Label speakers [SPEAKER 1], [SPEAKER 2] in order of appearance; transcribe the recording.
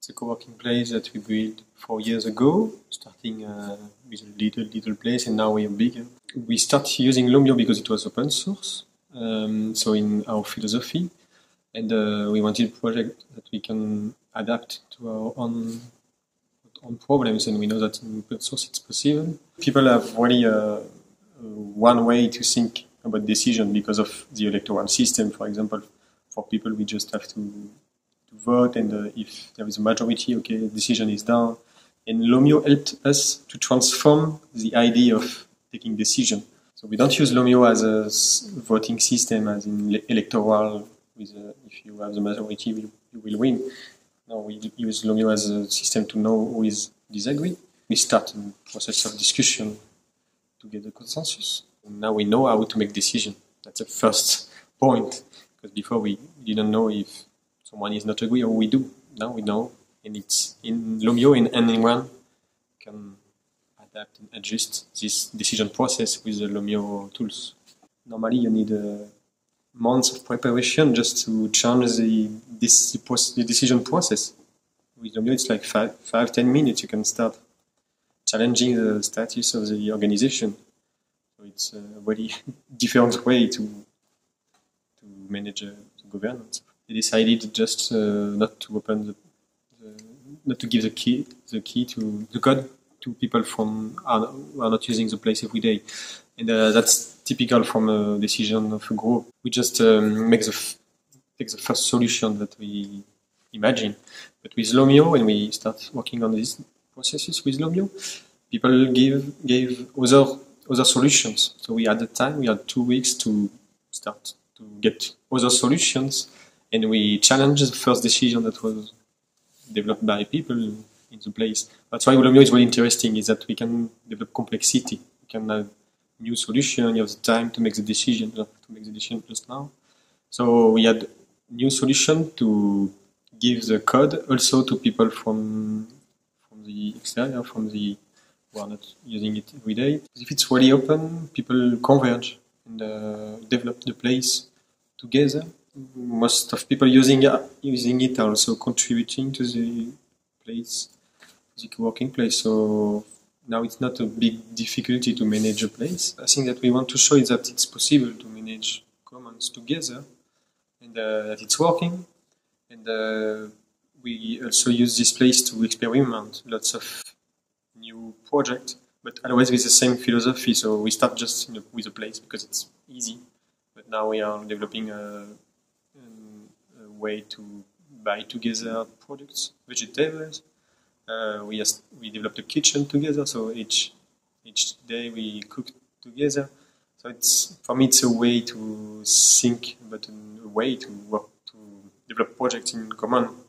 [SPEAKER 1] It's a co-working place that we built four years ago, starting uh, with a little little place, and now we are bigger. We started using Loomio because it was open source, um, so in our philosophy, and uh, we wanted a project that we can adapt to our own own problems, and we know that in open source it's possible. People have really uh, one way to think about decision because of the electoral system, for example. For people, we just have to vote, and uh, if there is a majority, okay, decision is done. And Loomio helped us to transform the idea of taking decision. So we don't use Loomio as a voting system, as in electoral. With a, if you have the majority, you, you will win. No, we use Loomio as a system to know who is disagree. We start a process of discussion to get a consensus. And now we know how to make decision. That's the first point. Because before we didn't know if someone is not agree or we do. Now we know, and it's in Loomio and anyone can adapt and adjust this decision process with the Loomio tools. Normally, you need a months of preparation just to change the, this, the decision process. With Loomio, it's like five, five, ten minutes. You can start challenging the status of the organization. So it's a very different way to to manage uh, the governance they decided just uh, not to open the, the, not to give the key the key to the code to people from are, who are not using the place every day, and uh, that's typical from a decision of a group. We just um, make the take the first solution that we imagine, but with Loomio, when we start working on these processes with Loomio, people give gave other other solutions. So we had the time, we had two weeks to start to get other solutions and we challenge the first decision that was developed by people in the place. That's why Loomio is very interesting, is that we can develop complexity. We can have new solution, you have the time to make the decision, to make the decision just now. So we had new solution to give the code also to people from from the exterior, from the who are not using it every day. If it's really open, people converge and uh, develop the place together most of people using using it are also contributing to the place, the working place. So now it's not a big difficulty to manage a place. I think that we want to show is that it's possible to manage commons together, and uh, that it's working. And uh, we also use this place to experiment lots of new projects, but always with the same philosophy. So we start just with a place because it's easy, but now we are developing a way to buy together products, vegetables. Uh, we has, we developed a kitchen together, so each each day we cook together. So it's for me it's a way to think, but a way to work to develop projects in common.